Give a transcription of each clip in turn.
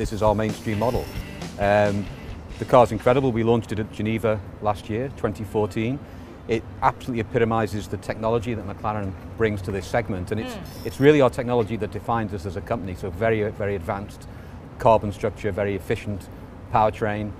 this is our mainstream model. Um, the car's incredible. We launched it at Geneva last year, 2014. It absolutely epitomizes the technology that McLaren brings to this segment, and it's, mm. it's really our technology that defines us as a company. So very, very advanced carbon structure, very efficient powertrain,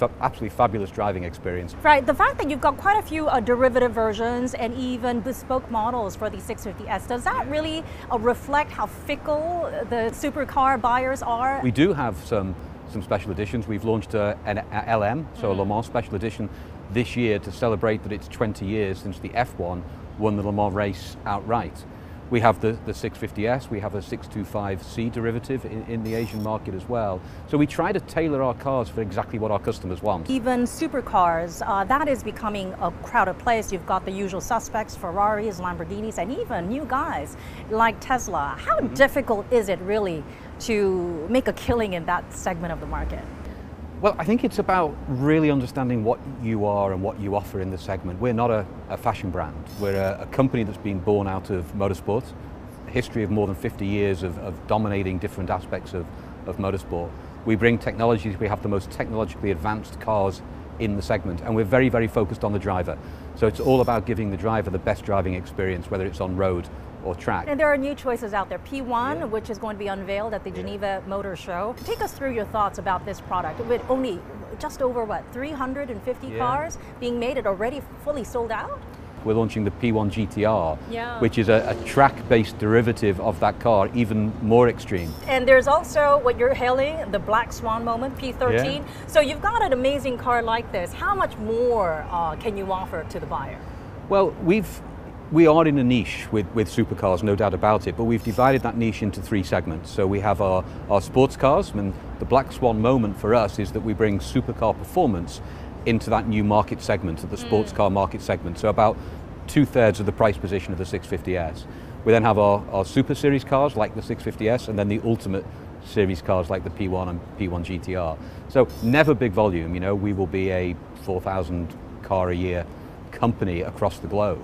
absolutely fabulous driving experience. Right, the fact that you've got quite a few uh, derivative versions and even bespoke models for the 650S, does that really uh, reflect how fickle the supercar buyers are? We do have some some special editions. We've launched a, an a LM, so a Le Mans special edition this year to celebrate that it's 20 years since the F1 won the Le Mans race outright. We have the, the 650S, we have a 625C derivative in, in, the Asian market as well. So we try to tailor our cars for exactly what our customers want. Even supercars, uh, that is becoming a crowded place. You've got the usual suspects, Ferraris, Lamborghinis, and even new guys like Tesla. How mm -hmm. difficult is it really to make a killing in that segment of the market? Well, I think it's about really understanding what you are and what you offer in the segment. We're not a, a fashion brand. We're a, a, company that's been born out of motorsport, a history of more than 50 years of, of dominating different aspects of, of motorsport. We bring technologies, we have the most technologically advanced cars in the segment and we're very, very focused on the driver. So it's all about giving the driver the best driving experience, whether it's on road or track. And there are new choices out there. P1, yeah. which is going to be unveiled at the Geneva yeah. Motor Show. Take us through your thoughts about this product. With only just over what, 350 yeah. cars being made, it already fully sold out? We're launching the P1 GTR, which is a, a track-based derivative of that car, even more extreme. And there's also what you're hailing, the Black Swan moment, P13. Yeah. So you've got an amazing car like this. How much more uh, can you offer to the buyer? Well, we've we are in a niche with, with supercars, no doubt about it, but we've divided that niche into three segments. So we have our, our sports cars, and the Black Swan moment for us is that we bring supercar performance into that new market segment, of the sports mm. car market segment. So about two thirds of the price position of the 650S. We then have our, our super series cars like the 650S and then the ultimate series cars like the P1 and P1 GTR. So never big volume, you know, we will be a 4,000 car a year company across the globe.